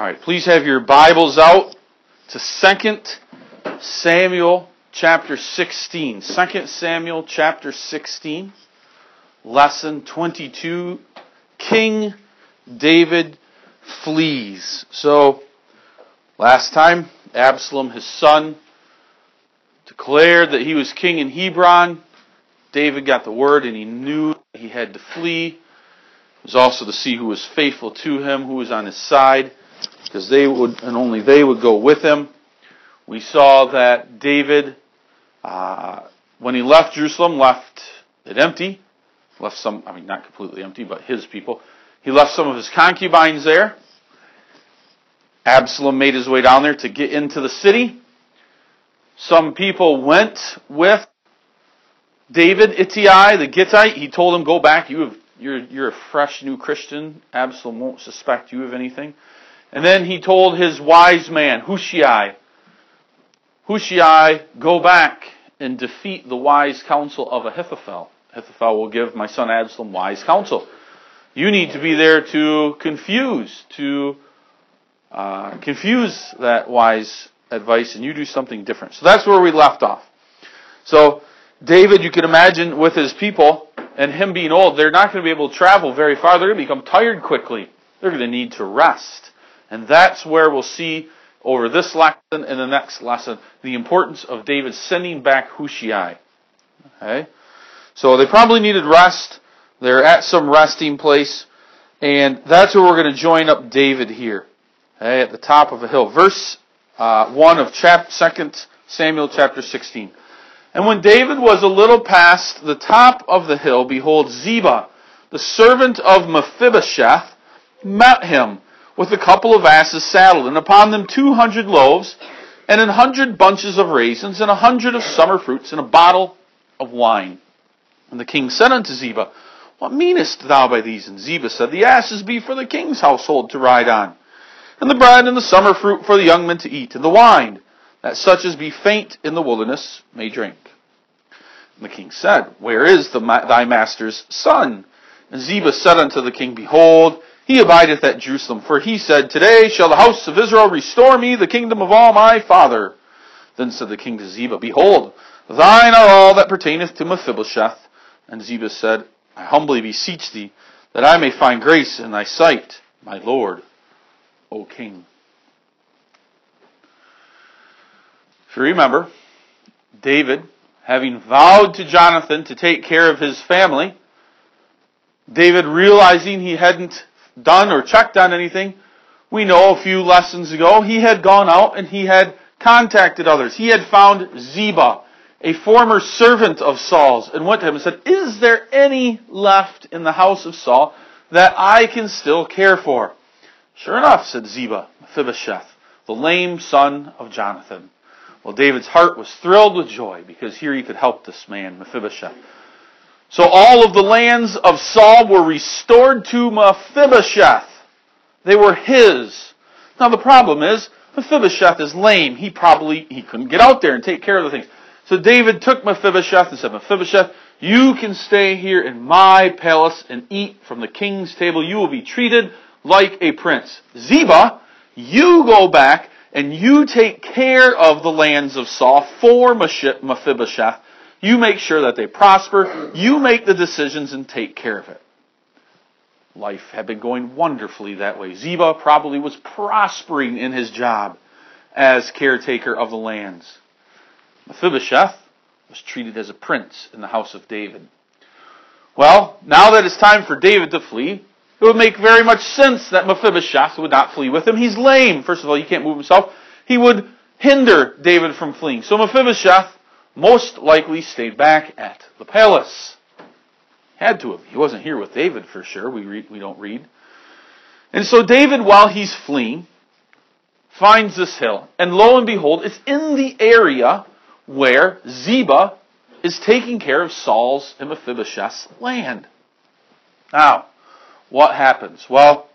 All right, please have your Bibles out to 2 Samuel chapter 16. 2 Samuel chapter 16, lesson 22. King David flees. So, last time, Absalom, his son, declared that he was king in Hebron. David got the word and he knew he had to flee. It was also to see who was faithful to him, who was on his side because they would, and only they would go with him. We saw that David, uh, when he left Jerusalem, left it empty. Left some, I mean, not completely empty, but his people. He left some of his concubines there. Absalom made his way down there to get into the city. Some people went with David Ittai, the Gittite. He told him, "Go back. You have, you're, you're a fresh new Christian. Absalom won't suspect you of anything." And then he told his wise man, Hushai, Hushai, go back and defeat the wise counsel of Ahithophel. Ahithophel will give my son Absalom wise counsel. You need to be there to confuse, to uh, confuse that wise advice, and you do something different. So that's where we left off. So David, you can imagine with his people and him being old, they're not going to be able to travel very far. They're going to become tired quickly. They're going to need to rest. And that's where we'll see over this lesson and the next lesson the importance of David sending back Hushai. Okay? So they probably needed rest. They're at some resting place. And that's where we're going to join up David here. Okay, at the top of a hill. Verse uh, 1 of chapter, 2 Samuel chapter 16. And when David was a little past the top of the hill, behold, Ziba, the servant of Mephibosheth, met him with a couple of asses saddled, and upon them two hundred loaves, and an hundred bunches of raisins, and a hundred of summer fruits, and a bottle of wine. And the king said unto Ziba, What meanest thou by these? And Ziba said, The asses be for the king's household to ride on, and the bread and the summer fruit for the young men to eat, and the wine, that such as be faint in the wilderness may drink. And the king said, Where is the, thy master's son? And Ziba said unto the king, Behold, he abideth at Jerusalem. For he said, Today shall the house of Israel restore me the kingdom of all my father. Then said the king to Ziba, Behold, thine are all that pertaineth to Mephibosheth. And Ziba said, I humbly beseech thee, that I may find grace in thy sight, my lord, O king. If you remember, David, having vowed to Jonathan to take care of his family, David realizing he hadn't done or checked on anything. We know a few lessons ago he had gone out and he had contacted others. He had found Ziba, a former servant of Saul's, and went to him and said, Is there any left in the house of Saul that I can still care for? Sure enough, said Ziba, Mephibosheth, the lame son of Jonathan. Well, David's heart was thrilled with joy because here he could help this man, Mephibosheth. So all of the lands of Saul were restored to Mephibosheth. They were his. Now the problem is, Mephibosheth is lame. He probably, he couldn't get out there and take care of the things. So David took Mephibosheth and said, Mephibosheth, you can stay here in my palace and eat from the king's table. You will be treated like a prince. Ziba, you go back and you take care of the lands of Saul for Mephibosheth you make sure that they prosper. You make the decisions and take care of it. Life had been going wonderfully that way. Ziba probably was prospering in his job as caretaker of the lands. Mephibosheth was treated as a prince in the house of David. Well, now that it's time for David to flee, it would make very much sense that Mephibosheth would not flee with him. He's lame. First of all, he can't move himself. He would hinder David from fleeing. So Mephibosheth most likely stayed back at the palace. Had to have. He wasn't here with David for sure. We read, we don't read. And so David, while he's fleeing, finds this hill, and lo and behold, it's in the area where Ziba is taking care of Saul's and Mephibosheth's land. Now, what happens? Well,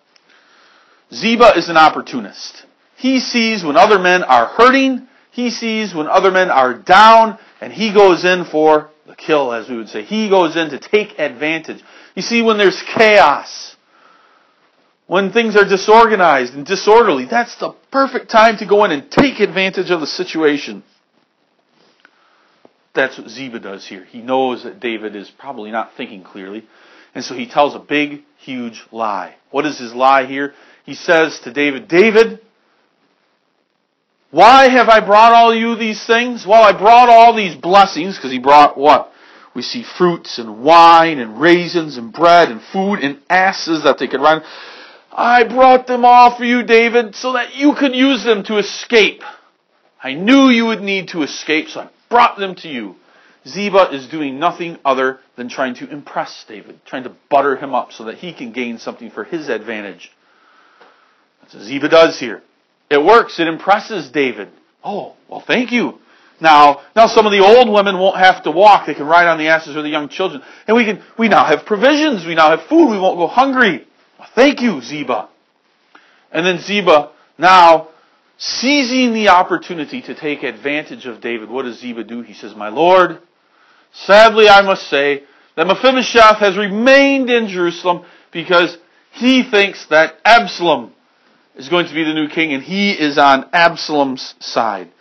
Ziba is an opportunist. He sees when other men are hurting, he sees when other men are down, and he goes in for the kill, as we would say. He goes in to take advantage. You see, when there's chaos, when things are disorganized and disorderly, that's the perfect time to go in and take advantage of the situation. That's what Ziba does here. He knows that David is probably not thinking clearly. And so he tells a big, huge lie. What is his lie here? He says to David, David, why have I brought all you these things? Well, I brought all these blessings, because he brought what? We see fruits and wine and raisins and bread and food and asses that they could ride. I brought them all for you, David, so that you could use them to escape. I knew you would need to escape, so I brought them to you. Ziba is doing nothing other than trying to impress David, trying to butter him up so that he can gain something for his advantage. That's what Ziba does here. It works. It impresses David. Oh, well, thank you. Now, now some of the old women won't have to walk. They can ride on the asses or the young children. And we can, we now have provisions. We now have food. We won't go hungry. Thank you, Ziba. And then Ziba, now, seizing the opportunity to take advantage of David, what does Ziba do? He says, My Lord, sadly I must say that Mephibosheth has remained in Jerusalem because he thinks that Absalom is going to be the new king and he is on Absalom's side.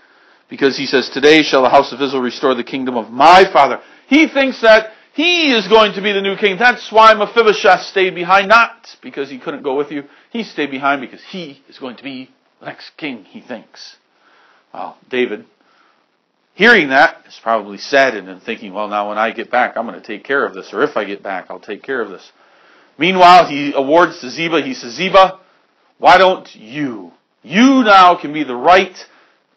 Because he says, Today shall the house of Israel restore the kingdom of my father. He thinks that he is going to be the new king. That's why Mephibosheth stayed behind, not because he couldn't go with you. He stayed behind because he is going to be the next king, he thinks. Well, David, hearing that, is probably saddened and thinking, well, now when I get back, I'm going to take care of this. Or if I get back, I'll take care of this. Meanwhile, he awards to Ziba, he says, Ziba, why don't you? You now can be the right,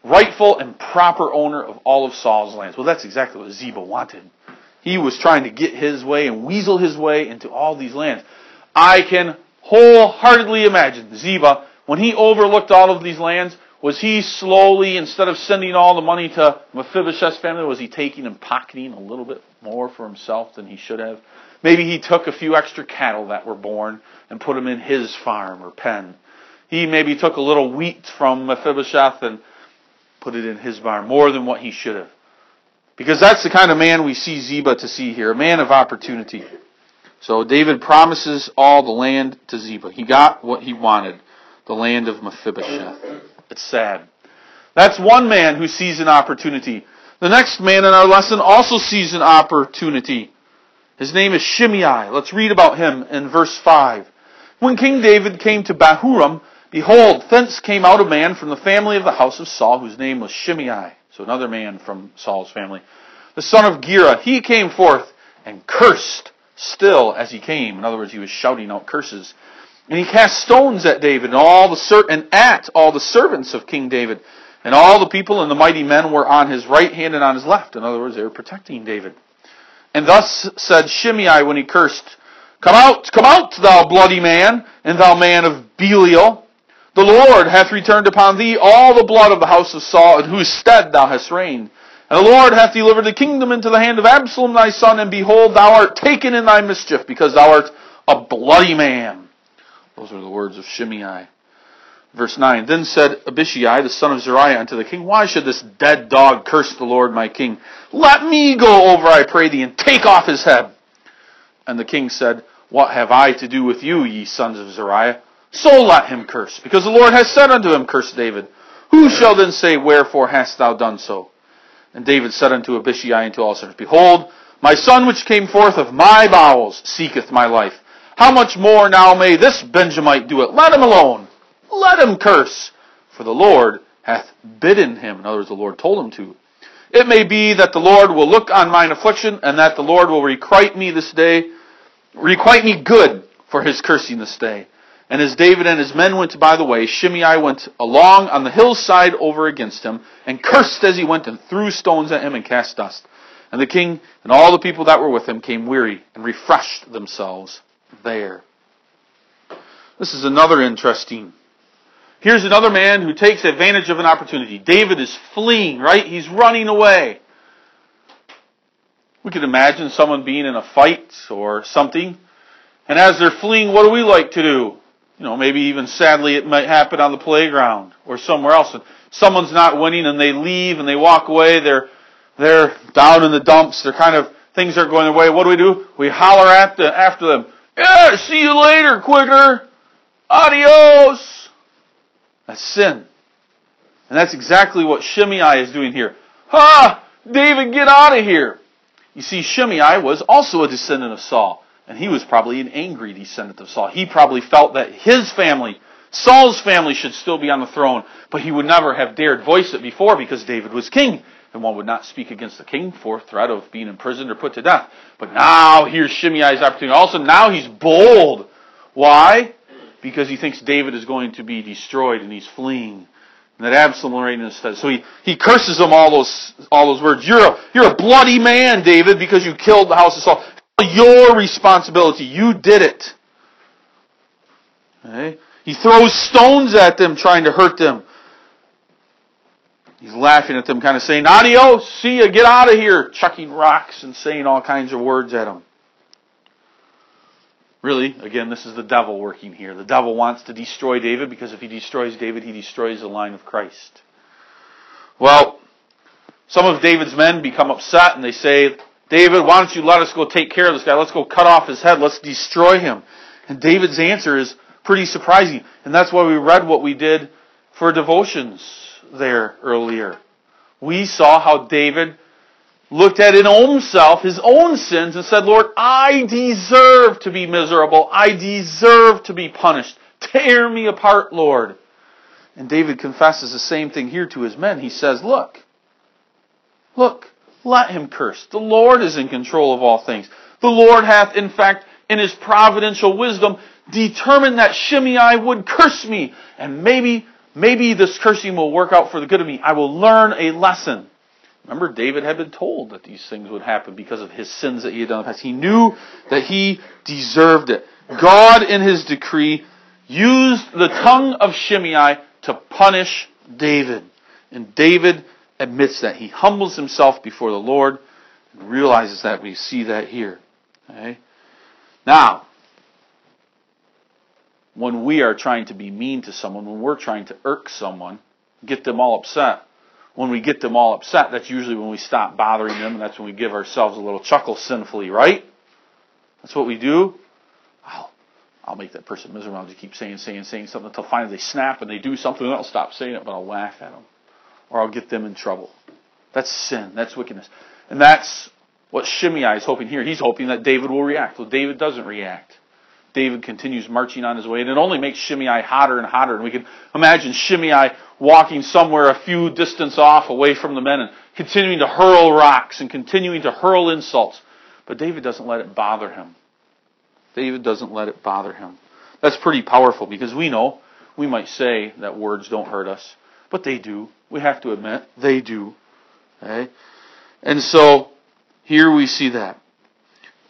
rightful and proper owner of all of Saul's lands. Well, that's exactly what Ziba wanted. He was trying to get his way and weasel his way into all these lands. I can wholeheartedly imagine Ziba, when he overlooked all of these lands, was he slowly, instead of sending all the money to Mephibosheth's family, was he taking and pocketing a little bit more for himself than he should have? Maybe he took a few extra cattle that were born and put them in his farm or pen. He maybe took a little wheat from Mephibosheth and put it in his barn, more than what he should have. Because that's the kind of man we see Ziba to see here, a man of opportunity. So David promises all the land to Ziba. He got what he wanted, the land of Mephibosheth. It's sad. That's one man who sees an opportunity. The next man in our lesson also sees an opportunity. His name is Shimei. Let's read about him in verse 5. When King David came to Bahurim, behold, thence came out a man from the family of the house of Saul, whose name was Shimei. So another man from Saul's family. The son of Gera, he came forth and cursed still as he came. In other words, he was shouting out curses. And he cast stones at David and all the ser- and at all the servants of King David. And all the people and the mighty men were on his right hand and on his left. In other words, they were protecting David. And thus said Shimei when he cursed, Come out, come out, thou bloody man, and thou man of Belial. The Lord hath returned upon thee all the blood of the house of Saul, in whose stead thou hast reigned. And the Lord hath delivered the kingdom into the hand of Absalom thy son, and behold, thou art taken in thy mischief, because thou art a bloody man. Those are the words of Shimei. Verse 9, Then said Abishai, the son of Zeruiah, unto the king, Why should this dead dog curse the Lord my king? Let me go over, I pray thee, and take off his head. And the king said, What have I to do with you, ye sons of Zeruiah? So let him curse, because the Lord has said unto him, Curse David. Who shall then say, Wherefore hast thou done so? And David said unto Abishai and to all servants, Behold, my son which came forth of my bowels seeketh my life. How much more now may this Benjamite do it? Let him alone. Let him curse. For the Lord hath bidden him. In other words, the Lord told him to. It may be that the Lord will look on mine affliction, and that the Lord will requite me this day, requite me good for his cursing this day. And as David and his men went by the way, Shimei went along on the hillside over against him, and cursed as he went, and threw stones at him, and cast dust. And the king and all the people that were with him came weary, and refreshed themselves there. This is another interesting. Here's another man who takes advantage of an opportunity. David is fleeing, right? He's running away. We could imagine someone being in a fight or something, and as they're fleeing, what do we like to do? You know, maybe even sadly it might happen on the playground or somewhere else. And someone's not winning and they leave and they walk away. They're, they're down in the dumps. They're kind of, things are going their way. What do we do? We holler at the, after them. Yeah, see you later, quicker. Adios! That's sin. And that's exactly what Shimei is doing here. Ha! David, get out of here! You see, Shimei was also a descendant of Saul. And he was probably an angry descendant of Saul. He probably felt that his family, Saul's family, should still be on the throne, but he would never have dared voice it before because David was king. And one would not speak against the king for threat of being imprisoned or put to death. But now, here's Shimei's opportunity. Also, now he's bold. Why? Because he thinks David is going to be destroyed and he's fleeing. And that Absalom reigned instead. So he, he curses him all those, all those words. You're a, you're a bloody man, David, because you killed the house of Saul your responsibility. You did it. Okay? He throws stones at them trying to hurt them. He's laughing at them, kind of saying, Adios, see ya, get out of here, chucking rocks and saying all kinds of words at them. Really, again, this is the devil working here. The devil wants to destroy David because if he destroys David, he destroys the line of Christ. Well, some of David's men become upset and they say, David, why don't you let us go take care of this guy? Let's go cut off his head. Let's destroy him. And David's answer is pretty surprising. And that's why we read what we did for devotions there earlier. We saw how David looked at his own self, his own sins, and said, Lord, I deserve to be miserable. I deserve to be punished. Tear me apart, Lord. And David confesses the same thing here to his men. He says, Look, look, let him curse. The Lord is in control of all things. The Lord hath, in fact, in his providential wisdom, determined that Shimei would curse me. And maybe, maybe this cursing will work out for the good of me. I will learn a lesson. Remember, David had been told that these things would happen because of his sins that he had done in the past. He knew that he deserved it. God, in his decree, used the tongue of Shimei to punish David. And David admits that. He humbles himself before the Lord and realizes that. We see that here. Okay? Now, when we are trying to be mean to someone, when we're trying to irk someone, get them all upset, when we get them all upset, that's usually when we stop bothering them, and that's when we give ourselves a little chuckle sinfully, right? That's what we do. I'll, I'll make that person miserable. I'll just keep saying, saying, saying something until finally they snap and they do something, and I'll stop saying it, but I'll laugh at them or I'll get them in trouble. That's sin. That's wickedness. And that's what Shimei is hoping here. He's hoping that David will react. Well, David doesn't react. David continues marching on his way, and it only makes Shimei hotter and hotter. And we can imagine Shimei walking somewhere a few distance off away from the men and continuing to hurl rocks and continuing to hurl insults. But David doesn't let it bother him. David doesn't let it bother him. That's pretty powerful because we know we might say that words don't hurt us, but they do. We have to admit, they do. Okay? And so, here we see that.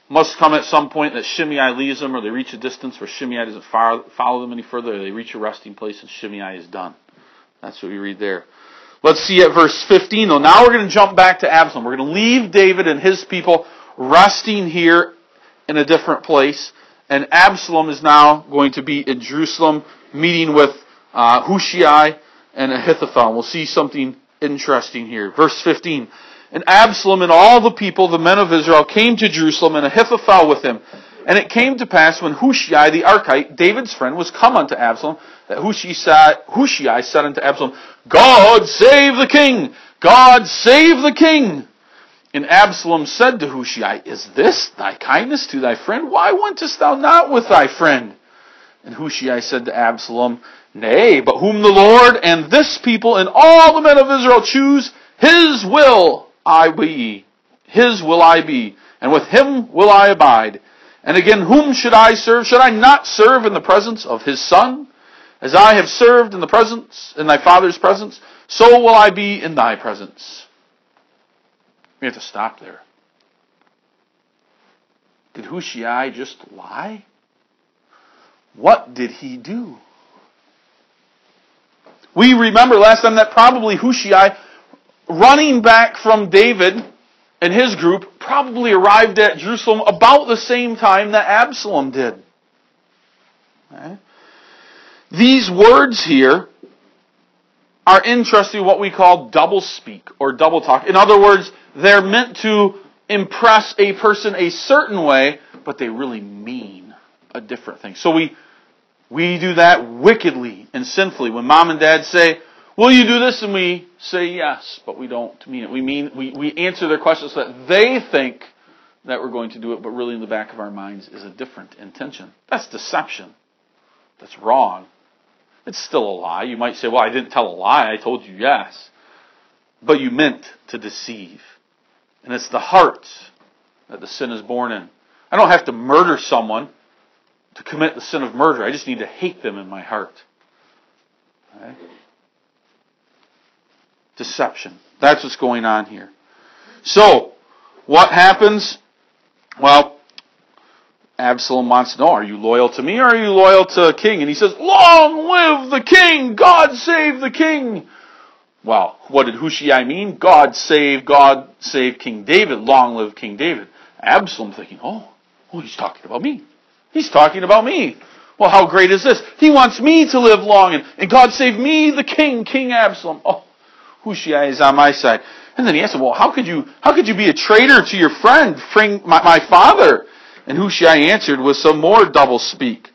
Must come at some point that Shimei leaves them, or they reach a distance where Shimei doesn't follow them any further, they reach a resting place and Shimei is done. That's what we read there. Let's see at verse 15 though. Now we're going to jump back to Absalom. We're going to leave David and his people resting here in a different place. And Absalom is now going to be in Jerusalem meeting with uh, Hushai and Ahithophel. We'll see something interesting here. Verse 15. And Absalom and all the people, the men of Israel, came to Jerusalem, and Ahithophel with him. And it came to pass when Hushai the Archite, David's friend, was come unto Absalom, that Hushai said unto Absalom, God save the king! God save the king! And Absalom said to Hushai, Is this thy kindness to thy friend? Why wentest thou not with thy friend? And Hushai said to Absalom, Nay, but whom the Lord and this people and all the men of Israel choose, his will I be. His will I be. And with him will I abide. And again, whom should I serve? Should I not serve in the presence of his son? As I have served in the presence, in thy father's presence, so will I be in thy presence. We have to stop there. Did Hushai just lie? What did he do? We remember last time that probably Hushai, running back from David and his group, probably arrived at Jerusalem about the same time that Absalom did. These words here are interesting, what we call double speak or double talk. In other words, they're meant to impress a person a certain way, but they really mean a different thing. So we We do that wickedly and sinfully. When mom and dad say, Will you do this? And we say yes, but we don't mean it. We mean, we, we answer their questions so that they think that we're going to do it, but really in the back of our minds is a different intention. That's deception. That's wrong. It's still a lie. You might say, well, I didn't tell a lie. I told you yes. But you meant to deceive. And it's the heart that the sin is born in. I don't have to murder someone to commit the sin of murder. I just need to hate them in my heart. Deception. That's what's going on here. So, what happens? Well, Absalom wants to know, are you loyal to me or are you loyal to a king? And he says, long live the king! God save the king! Well, what did Hushai mean? God save, God save King David. Long live King David. Absalom thinking, oh, oh, he's talking about me. He's talking about me. Well, how great is this? He wants me to live long, and, and God save me, the king, King Absalom. Oh, Hushai is on my side. And then he asked him, well, how could you, how could you be a traitor to your friend, my, my father? And Hushai answered with some more double speak.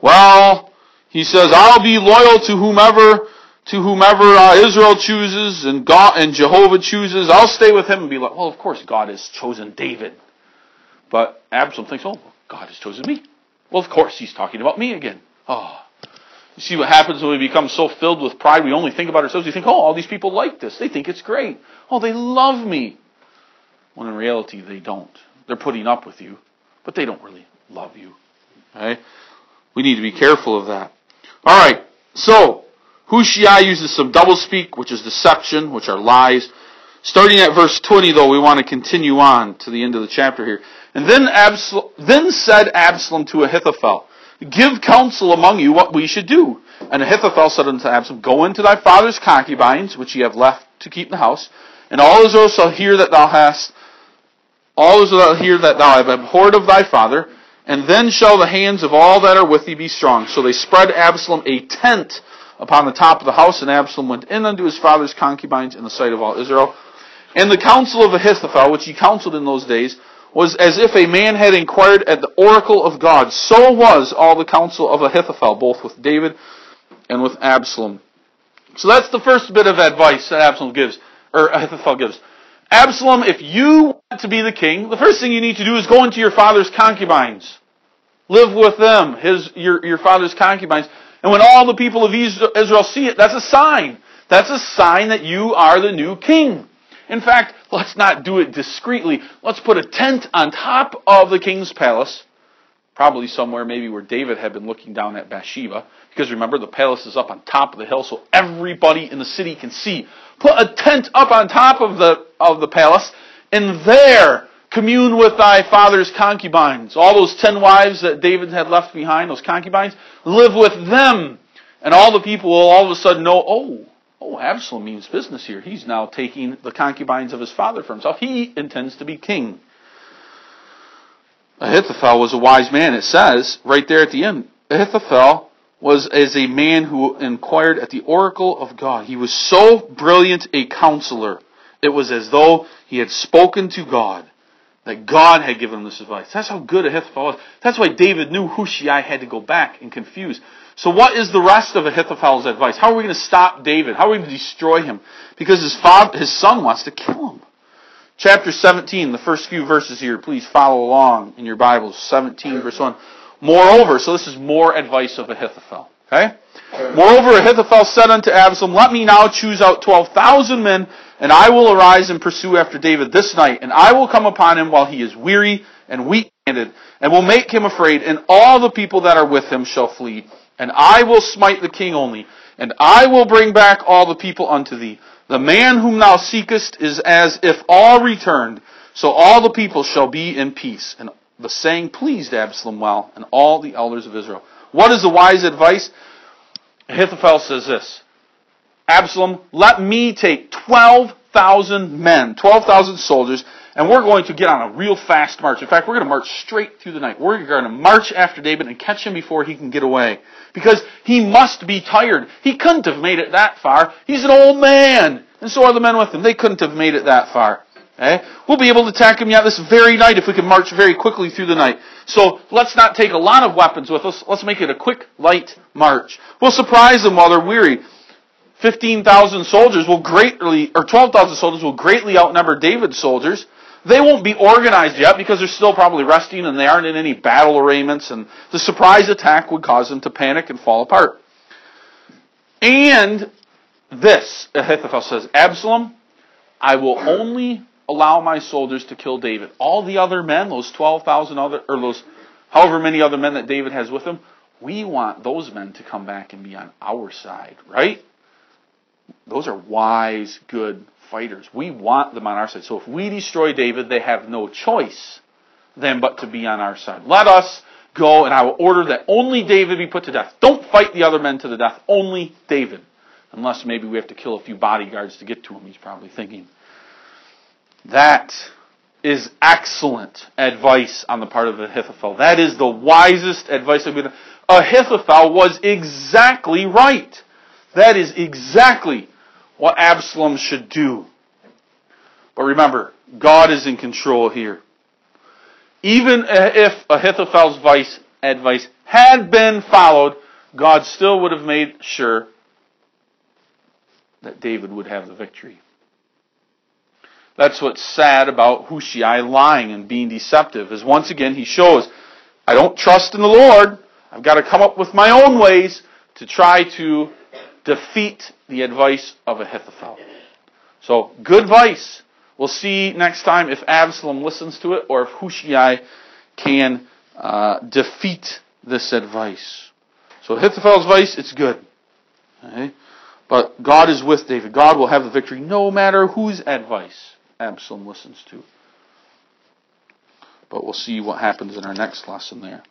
Well, he says, I'll be loyal to whomever, to whomever uh, Israel chooses and God and Jehovah chooses. I'll stay with him and be like, well, of course God has chosen David. But Absalom thinks, oh, God has chosen me. Well, of course he's talking about me again. Oh. You see what happens when we become so filled with pride, we only think about ourselves. We think, oh, all these people like this. They think it's great. Oh, they love me. When in reality, they don't. They're putting up with you, but they don't really love you. Okay? We need to be careful of that. Alright, so, Hushai uses some doublespeak, which is deception, which are lies. Starting at verse 20, though, we want to continue on to the end of the chapter here. And then, then said Absalom to Ahithophel, Give counsel among you what we should do. And Ahithophel said unto Absalom, Go into thy father's concubines, which ye have left to keep the house, and all Israel shall hear that thou hast, all Israel shall hear that thou have abhorred of thy father, and then shall the hands of all that are with thee be strong. So they spread Absalom a tent upon the top of the house, and Absalom went in unto his father's concubines in the sight of all Israel. And the counsel of Ahithophel, which he counseled in those days, was as if a man had inquired at the oracle of God. So was all the counsel of Ahithophel, both with David and with Absalom. So that's the first bit of advice that Absalom gives, or Ahithophel gives. Absalom, if you want to be the king, the first thing you need to do is go into your father's concubines. Live with them, his, your, your father's concubines. And when all the people of Israel see it, that's a sign. That's a sign that you are the new king. In fact, let's not do it discreetly. Let's put a tent on top of the king's palace, probably somewhere maybe where David had been looking down at Bathsheba, because remember the palace is up on top of the hill so everybody in the city can see. Put a tent up on top of the of the palace and there commune with thy father's concubines. All those ten wives that David had left behind, those concubines, live with them. And all the people will all of a sudden know, oh, Oh, Absalom means business here. He's now taking the concubines of his father for himself. He intends to be king. Ahithophel was a wise man. It says right there at the end, Ahithophel was as a man who inquired at the oracle of God. He was so brilliant a counselor. It was as though he had spoken to God. That God had given him this advice. That's how good Ahithophel was. That's why David knew Hushai had to go back and confuse. So what is the rest of Ahithophel's advice? How are we going to stop David? How are we going to destroy him? Because his father, his son wants to kill him. Chapter 17, the first few verses here, please follow along in your Bibles. 17 verse 1. Moreover, so this is more advice of Ahithophel. Okay? Moreover, Ahithophel said unto Absalom, Let me now choose out twelve thousand men, and I will arise and pursue after David this night, and I will come upon him while he is weary and weak-handed, and will make him afraid, and all the people that are with him shall flee and I will smite the king only, and I will bring back all the people unto thee. The man whom thou seekest is as if all returned, so all the people shall be in peace. And the saying pleased Absalom well, and all the elders of Israel. What is the wise advice? Ahithophel says this Absalom, let me take 12,000 men, 12,000 soldiers, and we're going to get on a real fast march. In fact, we're going to march straight through the night. We're going to march after David and catch him before he can get away. Because he must be tired. He couldn't have made it that far. He's an old man. And so are the men with him. They couldn't have made it that far. Okay? We'll be able to attack him yet this very night if we can march very quickly through the night. So let's not take a lot of weapons with us. Let's make it a quick, light march. We'll surprise them while they're weary. 15,000 soldiers will greatly, or 12,000 soldiers will greatly outnumber David's soldiers. They won't be organized yet because they're still probably resting and they aren't in any battle arraignments and the surprise attack would cause them to panic and fall apart. And this, Ahithophel says, Absalom, I will only allow my soldiers to kill David. All the other men, those 12,000 other, or those however many other men that David has with him, we want those men to come back and be on our side, right? Those are wise, good fighters. We want them on our side. So if we destroy David, they have no choice then but to be on our side. Let us go, and I will order that only David be put to death. Don't fight the other men to the death. Only David. Unless maybe we have to kill a few bodyguards to get to him, he's probably thinking. That is excellent advice on the part of Ahithophel. That is the wisest advice I've been. Ahithophel was exactly right. That is exactly what Absalom should do. But remember, God is in control here. Even if Ahithophel's vice, advice had been followed, God still would have made sure that David would have the victory. That's what's sad about Hushai lying and being deceptive, is once again he shows, I don't trust in the Lord. I've got to come up with my own ways to try to defeat the advice of Ahithophel. So, good advice. We'll see next time if Absalom listens to it or if Hushai can uh, defeat this advice. So Ahithophel's advice, it's good. Okay? But God is with David. God will have the victory no matter whose advice Absalom listens to. But we'll see what happens in our next lesson there.